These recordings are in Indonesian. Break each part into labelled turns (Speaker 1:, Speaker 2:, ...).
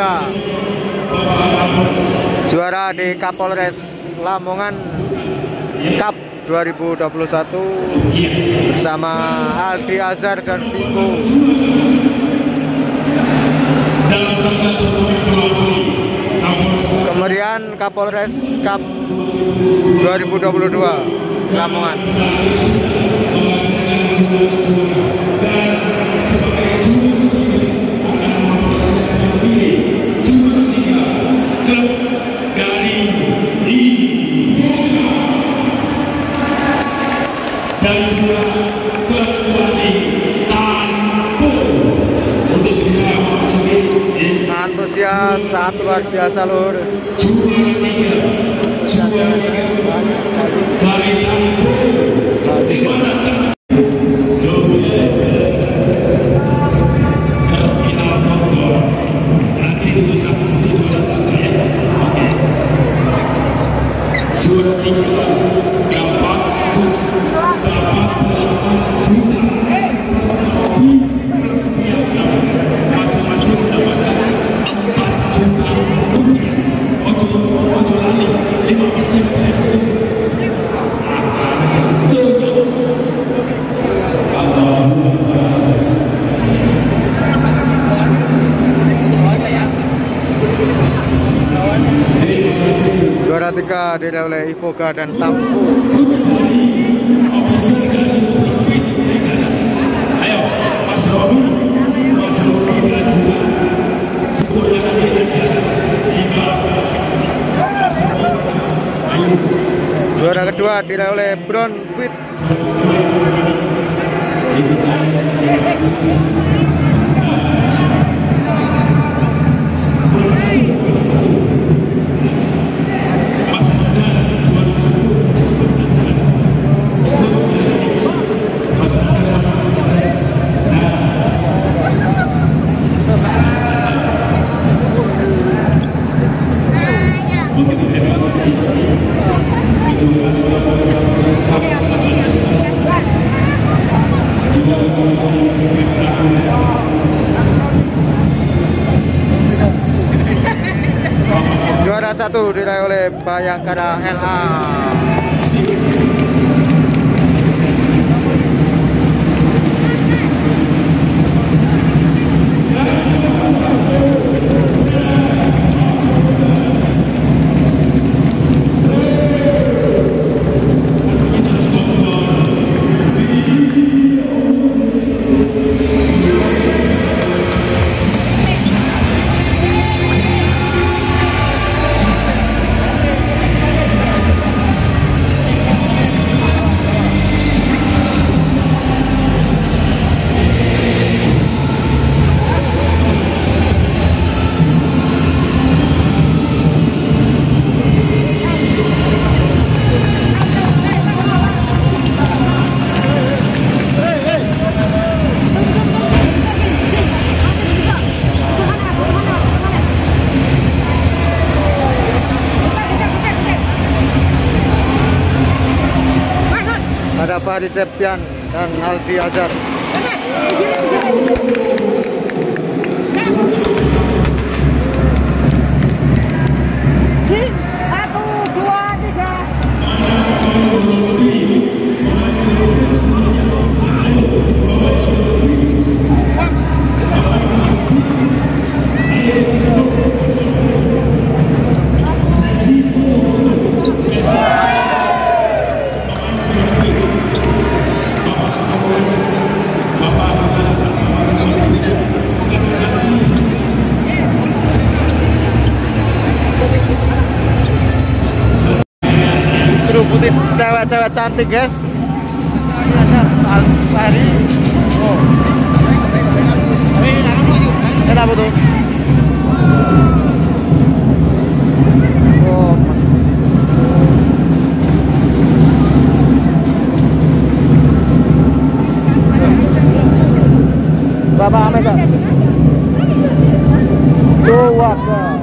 Speaker 1: Putra juara di Kapolres Lamongan Cup 2021 bersama Aldi Azhar dan Viko Kemerian Kapolres Cup 2022 Lamongan
Speaker 2: सात बार प्यासा और?
Speaker 1: Diraih oleh Ivoga dan Tampu juara kedua diraih oleh Brown Fit.
Speaker 2: Satu
Speaker 1: diraih oleh Bayangkara LA ada Fahri Septian dan Aldi Azhar kerubutin cewek-cewek cantik guys. Fahri oh. Kenapa tuh oh Bapak Amega Tuh waka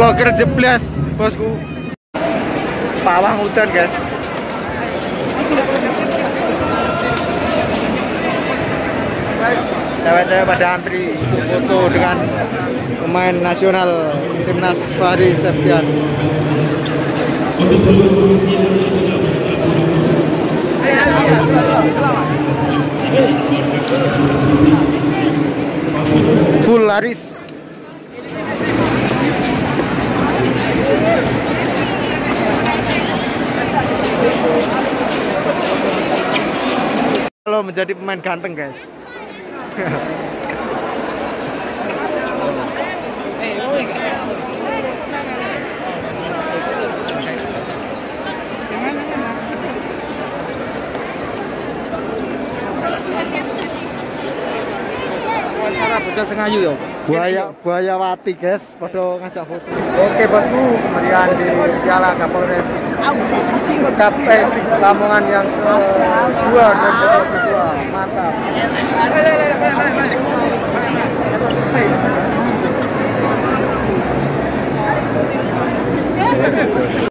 Speaker 1: vlogger jeblas bosku. Pawang hutan guys. Cewek-cewek pada antri foto dengan pemain nasional timnas Fahri Septian. Full laris menjadi pemain ganteng guys.
Speaker 3: Bocah sengayu yo.
Speaker 1: buaya buaya wati guys. Pada ngajak foto. Oke bosku kemudian di Piala Kapolres Kapten Lamongan yang kedua dan kedua mata.